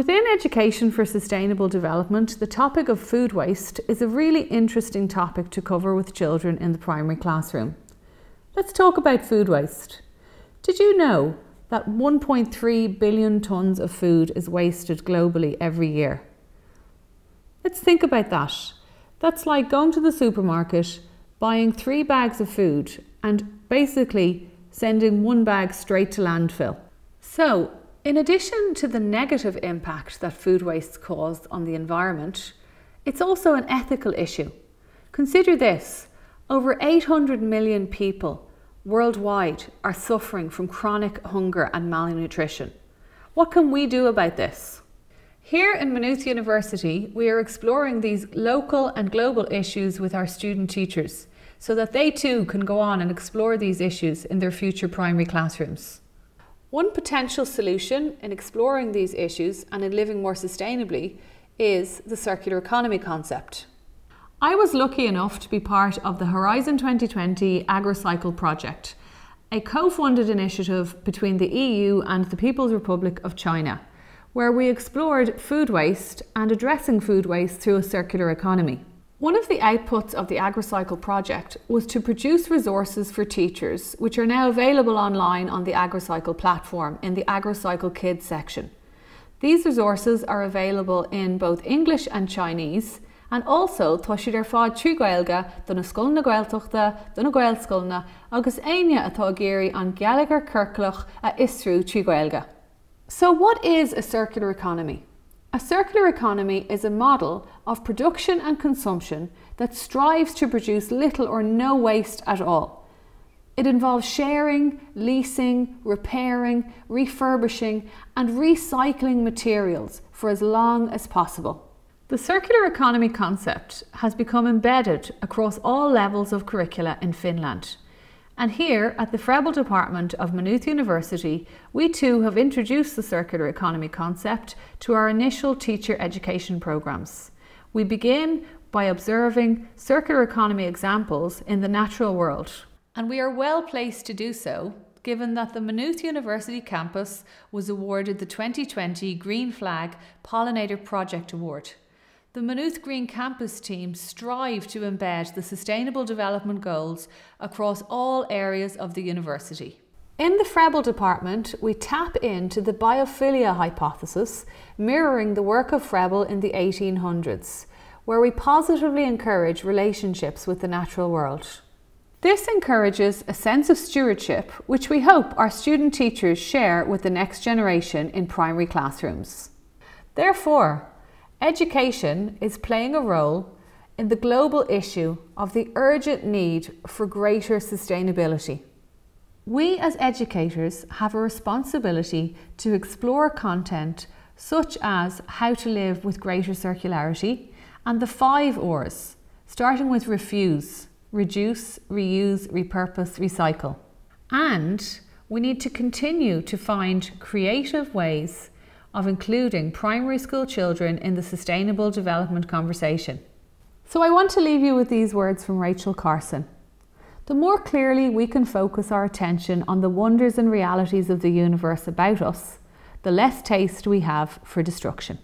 Within Education for Sustainable Development, the topic of food waste is a really interesting topic to cover with children in the primary classroom. Let's talk about food waste. Did you know that 1.3 billion tonnes of food is wasted globally every year? Let's think about that. That's like going to the supermarket, buying three bags of food, and basically sending one bag straight to landfill. So, in addition to the negative impact that food waste causes on the environment, it's also an ethical issue. Consider this over 800 million people worldwide are suffering from chronic hunger and malnutrition. What can we do about this? Here in Maynooth University, we are exploring these local and global issues with our student teachers so that they too can go on and explore these issues in their future primary classrooms. One potential solution in exploring these issues and in living more sustainably is the circular economy concept. I was lucky enough to be part of the Horizon 2020 AgriCycle project, a co funded initiative between the EU and the People's Republic of China, where we explored food waste and addressing food waste through a circular economy. One of the outputs of the AgriCycle project was to produce resources for teachers, which are now available online on the AgriCycle platform in the AgriCycle Kids section. These resources are available in both English and Chinese, and also tá siad ar fád tríhilga don na scoil na ghilteachta don na ghilscoilna agus aine atá an a isrú tríhilga. So what is a circular economy? A circular economy is a model of production and consumption that strives to produce little or no waste at all. It involves sharing, leasing, repairing, refurbishing, and recycling materials for as long as possible. The circular economy concept has become embedded across all levels of curricula in Finland. And here at the Froebel Department of Maynooth University, we too have introduced the circular economy concept to our initial teacher education programmes. We begin by observing circular economy examples in the natural world. And we are well placed to do so given that the Maynooth University campus was awarded the 2020 Green Flag Pollinator Project Award. The Maynooth Green Campus team strive to embed the Sustainable Development Goals across all areas of the university. In the Froebel department, we tap into the biophilia hypothesis, mirroring the work of Froebel in the 1800s, where we positively encourage relationships with the natural world. This encourages a sense of stewardship, which we hope our student teachers share with the next generation in primary classrooms. Therefore, Education is playing a role in the global issue of the urgent need for greater sustainability. We as educators have a responsibility to explore content such as how to live with greater circularity and the five R's, starting with refuse, reduce, reuse, repurpose, recycle. And we need to continue to find creative ways of including primary school children in the sustainable development conversation. So I want to leave you with these words from Rachel Carson. The more clearly we can focus our attention on the wonders and realities of the universe about us, the less taste we have for destruction.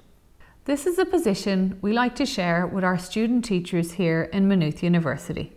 This is a position we like to share with our student teachers here in Maynooth University.